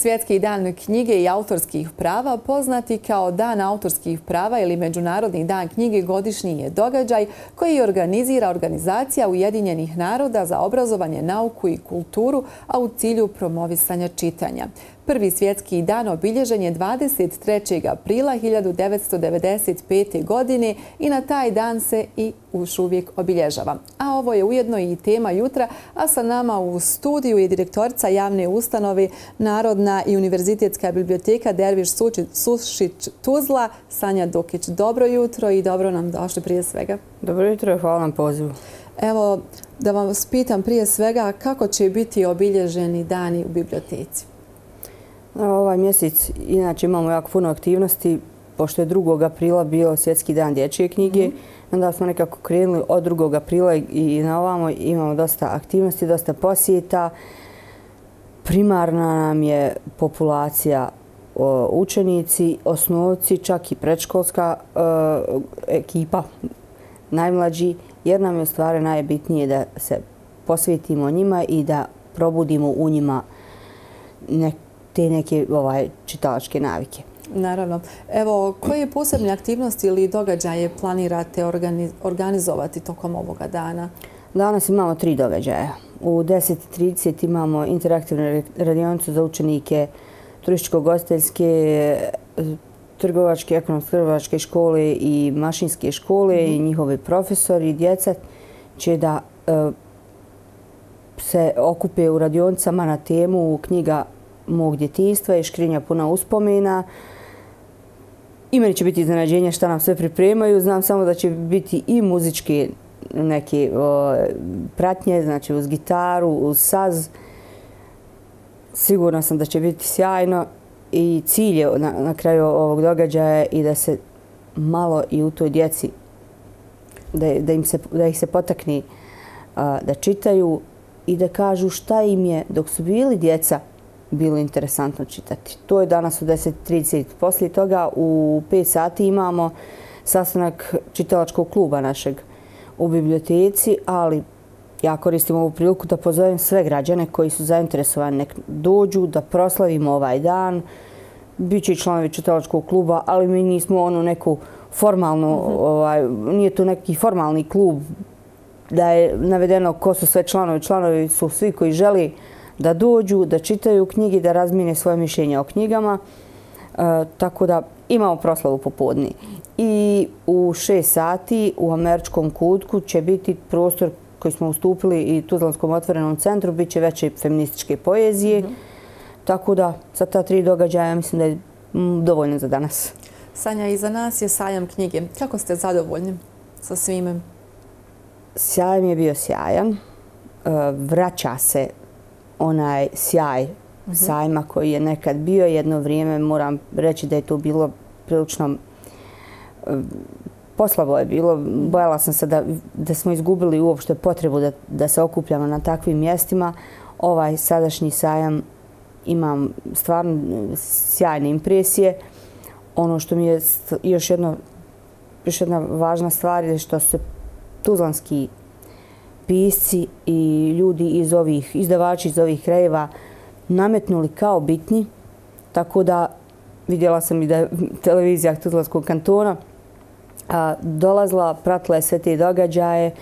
Svjetski dan knjige i autorskih prava, poznati kao Dan autorskih prava ili Međunarodni dan knjige, godišnji je događaj koji organizira organizacija Ujedinjenih naroda za obrazovanje, nauku i kulturu, a u cilju promovisanja čitanja. Prvi svjetski dan obilježen je 23. aprila 1995. godine i na taj dan se i už uvijek obilježava. A ovo je ujedno i tema jutra, a sa nama u studiju je direktorica javne ustanove Narodna i univerzitetska biblioteka Derviš Sušić Tuzla, Sanja Dukić. Dobro jutro i dobro nam došli prije svega. Dobro jutro i hvala nam pozivu. Evo, da vam spitam prije svega kako će biti obilježeni dani u biblioteci. Ovaj mjesec, inače imamo jako puno aktivnosti, pošto je 2. aprila bio svjetski dan dječje knjige, mhm. onda smo nekako krenuli od 2. aprila i na ovamo imamo dosta aktivnosti, dosta posjeta. Primarna nam je populacija učenici, osnovci, čak i predškolska e, ekipa, najmlađi, jer nam je u stvari najbitnije da se posvetimo njima i da probudimo u njima neke te neke ovaj, čitalačke navike. Naravno. Evo, koje posebne aktivnosti ili događaje planirate organizovati tokom ovoga dana? Danas imamo tri događaja. U 10.30 imamo interaktivnu radionicu za učenike turističko-gostelske, trgovačke, ekonomsko-trgovačke škole i mašinske škole i mhm. njihovi profesori i djeca će da e, se okupe u radionicama na temu knjiga mog djetinstva i škrinja puna uspomena. I meni će biti iznenađenje šta nam sve pripremaju. Znam samo da će biti i muzičke neke pratnje, znači uz gitaru, uz saz. Sigurna sam da će biti sjajno i cilj je na, kraju ovog događaja i da se malo i u toj djeci, da, da, im se, da ih se potakni da čitaju i da kažu šta im je dok su bili djeca bilo interesantno čitati. To je danas u 10.30. Poslije toga u 5 sati imamo sastanak čitalačkog kluba našeg u biblioteci, ali ja koristim ovu priliku da pozovem sve građane koji su zainteresovani nek dođu da proslavimo ovaj dan. Biće i članovi čitalačkog kluba, ali mi nismo ono neku formalnu, mhm. ovaj, nije to neki formalni klub da je navedeno ko su sve članovi. Članovi su svi koji želi da dođu, da čitaju knjige, da razmine svoje mišljenje o knjigama. E, tako da imamo proslavu popodni. I u šest sati u američkom kutku će biti prostor koji smo ustupili i Tuzlanskom otvorenom centru, bit će veće feminističke poezije. Mhm. Tako da za ta tri događaja mislim da je dovoljno za danas. Sanja, i za nas je sajam knjige. Kako ste zadovoljni sa svime? Sjajam je bio sjajan. E, vraća se onaj sjaj mhm. sajma koji je nekad bio jedno vrijeme. Moram reći da je to bilo prilično e, poslavo je bilo. Bojala sam se da, da smo izgubili uopšte potrebu da, da se okupljamo na takvim mjestima. Ovaj sadašnji sajam imam stvarno sjajne impresije. Ono što mi je još, jedno, još jedna važna stvar je što se tuzlanski pisci i ljudi iz ovih, izdavači iz ovih krajeva nametnuli kao bitni. Tako da vidjela sam i da je televizija Tuzlanskog kantona a, dolazla, pratila je sve te događaje.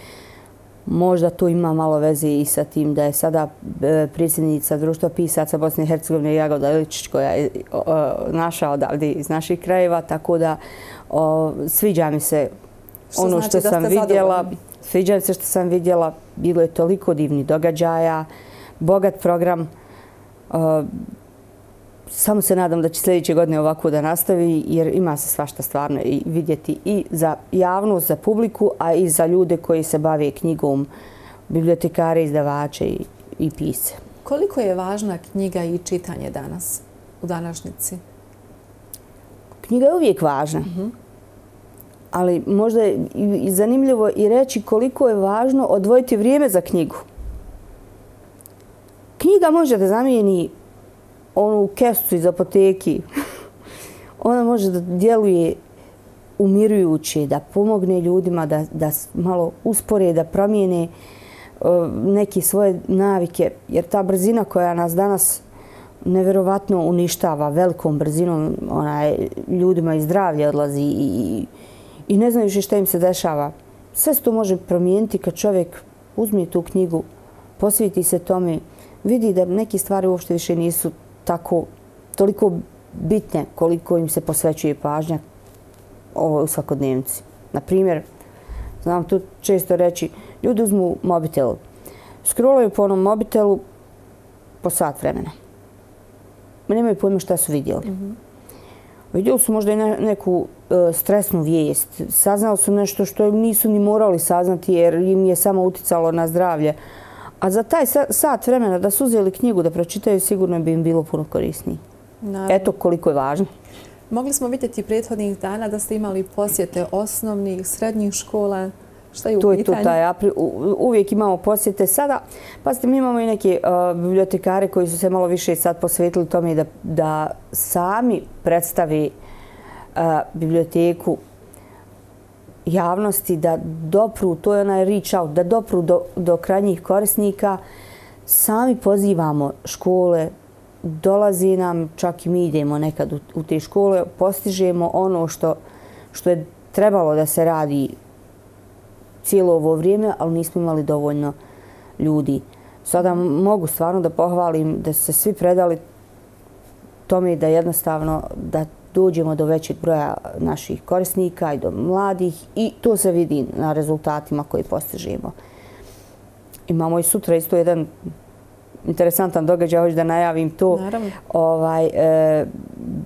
Možda to ima malo veze i sa tim da je sada e, predsjednica društva pisaca Bosne i Hercegovine Jagoda Iličić koja je naša odavde iz naših krajeva. Tako da sviđa mi se ono što znači sam vidjela. Sviđa se što sam vidjela. Bilo je toliko divnih događaja, bogat program. Samo se nadam da će sljedeće godine ovako da nastavi, jer ima se svašta stvarno i vidjeti i za javnost, za publiku, a i za ljude koji se bave knjigom, bibliotekare, izdavače i, i pise. Koliko je važna knjiga i čitanje danas, u današnjici? Knjiga je uvijek važna. Uh ali možda je i zanimljivo i reći koliko je važno odvojiti vrijeme za knjigu. Knjiga može da zamijeni onu kestu iz apoteki. Ona može da djeluje umirujuće, da pomogne ljudima da, da malo uspore, da promijene e, neke svoje navike. Jer ta brzina koja nas danas neverovatno uništava velikom brzinom, onaj, ljudima i zdravlje odlazi i, i i ne znaju šta im se dešava. Sve se to može promijeniti kad čovjek uzme tu knjigu, posviti se tome, vidi da neke stvari uopšte više nisu tako, toliko bitne koliko im se posvećuje pažnja ovo u svakodnevnici. Na primjer, znam tu često reći, ljudi uzmu mobitel, skrolaju po onom mobitelu po sat vremena. Nemaju pojma šta su vidjeli. Mm -hmm. Vidjeli su možda i neku e, stresnu vijest. Saznali su nešto što nisu ni morali saznati jer im je samo uticalo na zdravlje. A za taj sat vremena da su uzeli knjigu da pročitaju, sigurno bi im bilo puno korisnije. Eto koliko je važno. Mogli smo vidjeti prethodnih dana da ste imali posjete osnovnih, srednjih škola. Šta je u to je to taj Uvijek imamo posjete. Sada, pa ste mi imamo i neke bibliotekare koji su se malo više sad posvetili tome da, da sami predstavi biblioteku javnosti, da dopru, to je onaj reach out, da dopru do, do krajnjih korisnika. Sami pozivamo škole, dolazi nam, čak i mi idemo nekad u, u te škole, postižemo ono što, što je trebalo da se radi cijelo ovo vrijeme, ali nismo imali dovoljno ljudi. Sada mogu stvarno da pohvalim da se svi predali tome da jednostavno da dođemo do većeg broja naših korisnika i do mladih i to se vidi na rezultatima koji postižemo. Imamo i sutra isto jedan interesantan događaj, hoću da najavim to. Naravno. Ovaj, e,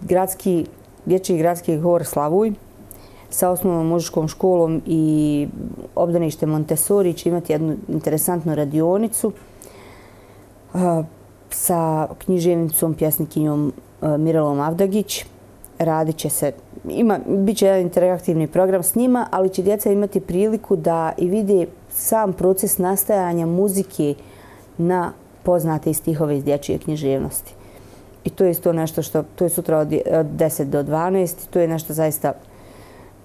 gradski, dječji gradski hor Slavuj sa osnovnom mužičkom školom i obdanište Montessori će imati jednu interesantnu radionicu sa književnicom, pjesnikinjom Mirelom Avdagić. Radit će se, ima, bit će jedan interaktivni program s njima, ali će djeca imati priliku da i vide sam proces nastajanja muzike na poznate stihove iz dječje književnosti. I to je isto nešto što, to je sutra od 10 do 12, to je nešto zaista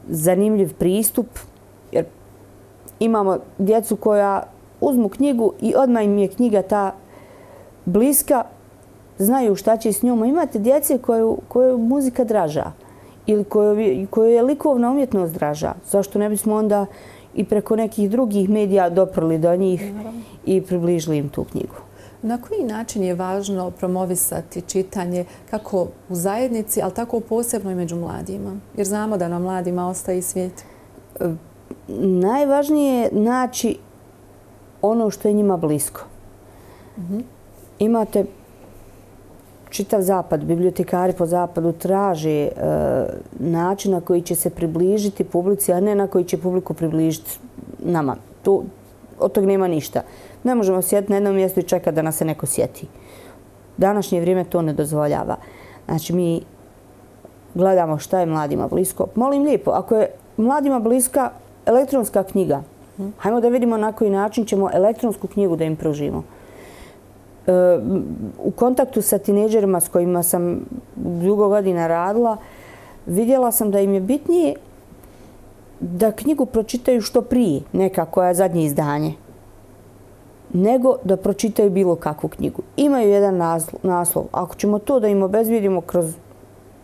zanimljiv pristup, jer imamo djecu koja uzmu knjigu i odmah im je knjiga ta bliska, znaju šta će s njom. Imate djece koju, koju muzika draža ili koju, koju je likovna umjetnost draža. Zašto ne bismo onda i preko nekih drugih medija doprli do njih i približili im tu knjigu? Na koji način je važno promovisati čitanje kako u zajednici, ali tako posebno i među mladima? Jer znamo da na mladima ostaje svijet. Najvažnije je naći ono što je njima blisko. Mhm. Imate čitav zapad, bibliotekari po zapadu traže e, način na koji će se približiti publici, a ne na koji će publiku približiti nama. To, od tog nema ništa. Ne možemo sjediti na jednom mjestu i čekati da nas se neko sjeti. Današnje vrijeme to ne dozvoljava. Znači, mi gledamo šta je mladima blisko. Molim lijepo, ako je mladima bliska elektronska knjiga, hajmo da vidimo na koji način ćemo elektronsku knjigu da im pružimo. E, u kontaktu sa tineđerima s kojima sam dugo godina radila, vidjela sam da im je bitnije da knjigu pročitaju što prije, neka koja je zadnje izdanje nego da pročitaju bilo kakvu knjigu. Imaju jedan naslov. Ako ćemo to da im obezvijedimo kroz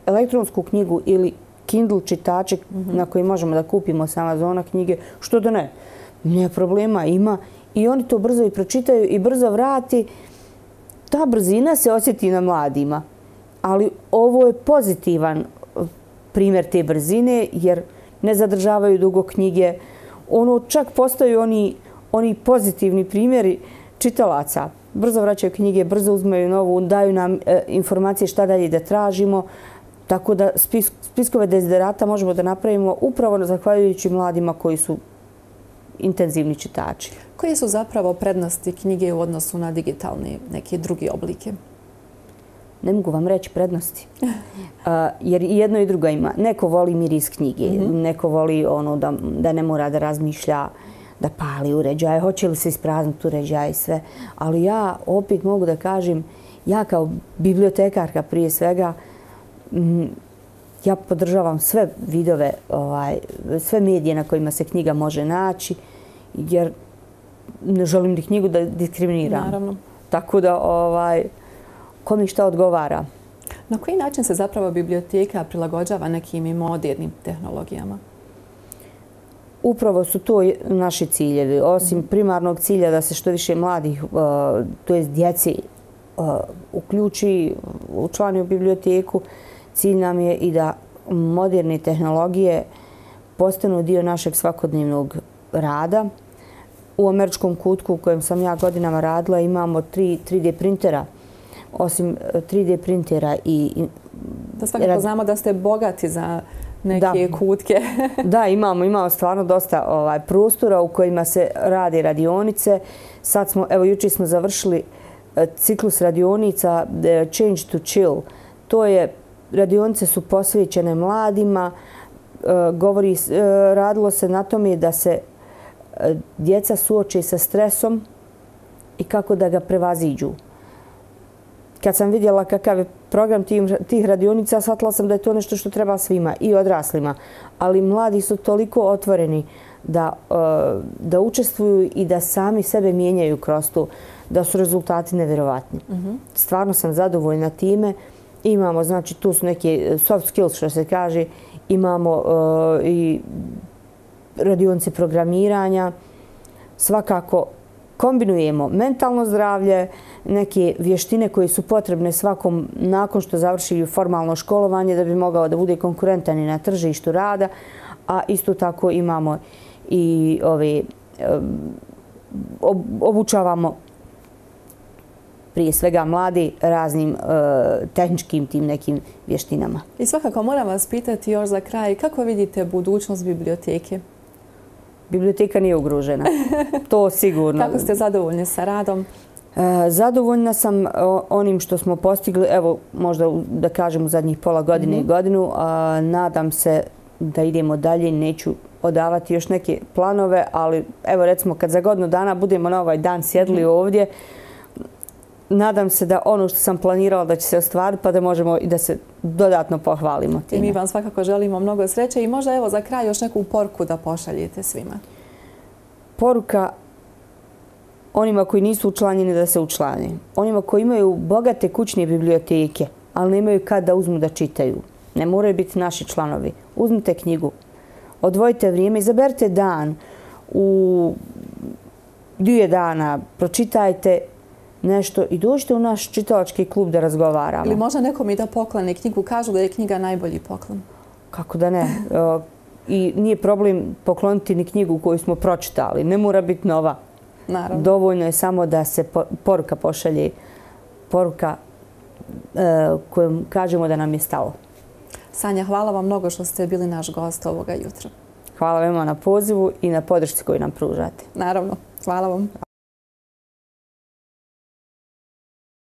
elektronsku knjigu ili Kindle čitače mhm. na koji možemo da kupimo s Amazona knjige, što da ne? Nije problema, ima. I oni to brzo i pročitaju i brzo vrati. Ta brzina se osjeti na mladima. Ali ovo je pozitivan primjer te brzine jer ne zadržavaju dugo knjige. Ono čak postaju oni oni pozitivni primjeri čitalaca. Brzo vraćaju knjige, brzo uzmeju novu, daju nam e, informacije šta dalje da tražimo. Tako da spiskove dezderata možemo da napravimo upravo zahvaljujući mladima koji su intenzivni čitači. Koje su zapravo prednosti knjige u odnosu na digitalne neke druge oblike? Ne mogu vam reći prednosti. jer i jedno i drugo ima. Neko voli miris knjige, mhm. neko voli ono da, da ne mora da razmišlja da pali uređaj, hoće li se isprazniti uređaj i sve. Ali ja opet mogu da kažem, ja kao bibliotekarka prije svega, ja podržavam sve vidove, ovaj, sve medije na kojima se knjiga može naći, jer ne želim ni knjigu da diskriminiram. Naravno. Tako da ovaj, ko mi šta odgovara. Na koji način se zapravo biblioteka prilagođava nekim modernim tehnologijama? Upravo su to naši ciljevi. Osim primarnog cilja da se što više mladih, to je djeci, uključi u člani u biblioteku, cilj nam je i da moderne tehnologije postanu dio našeg svakodnevnog rada. U američkom kutku u kojem sam ja godinama radila imamo 3D printera. Osim 3D printera i... Da svakako znamo da ste bogati za neke kutke. Da, imamo, imamo stvarno dosta ovaj, prostora u kojima se radi radionice. Sad smo, evo, juče smo završili e, ciklus radionica e, Change to Chill. To je, radionice su posvećene mladima. E, govori, radilo se na tome da se djeca suoče sa stresom i kako da ga prevaziđu. Kad sam vidjela kakav je program tih radionica, shvatila sam da je to nešto što treba svima i odraslima. Ali mladi su toliko otvoreni da, e, da učestvuju i da sami sebe mijenjaju kroz to, da su rezultati nevjerovatni. Mhm. Stvarno sam zadovoljna time. Imamo, znači, tu su neke soft skills, što se kaže, imamo e, i radionice programiranja. Svakako, kombinujemo mentalno zdravlje, neke vještine koje su potrebne svakom nakon što završi formalno školovanje da bi mogao da bude konkurentan i na tržištu rada, a isto tako imamo i ove, eh, obučavamo prije svega mladi raznim e, tehničkim tim nekim vještinama. I svakako moram vas pitati još za kraj, kako vidite budućnost biblioteke? Biblioteka nije ugružena. To sigurno. Kako ste zadovoljni sa radom? E, zadovoljna sam onim što smo postigli, evo možda da kažem u zadnjih pola godine i mhm. godinu. Nadam se da idemo dalje, neću odavati još neke planove, ali evo recimo kad za godinu dana budemo na ovaj dan sjedli mhm. ovdje, nadam se da ono što sam planirala da će se ostvariti pa da možemo i da se dodatno pohvalimo time. I mi vam svakako želimo mnogo sreće i možda evo za kraj još neku porku da pošaljete svima. Poruka onima koji nisu učlanjeni da se učlanje. Onima koji imaju bogate kućne biblioteke, ali nemaju kad da uzmu da čitaju. Ne moraju biti naši članovi. Uzmite knjigu, odvojite vrijeme, izaberite dan u dvije dana, pročitajte nešto i dođite u naš čitalački klub da razgovaramo. Ili možda nekom i da poklane knjigu, kažu da je knjiga najbolji poklon. Kako da ne? I nije problem pokloniti ni knjigu koju smo pročitali. Ne mora biti nova. Naravno. Dovoljno je samo da se poruka pošalje, poruka e, kojom kažemo da nam je stalo. Sanja, hvala vam mnogo što ste bili naš gost ovoga jutra. Hvala vam na pozivu i na podršci koju nam pružate. Naravno. Hvala vam.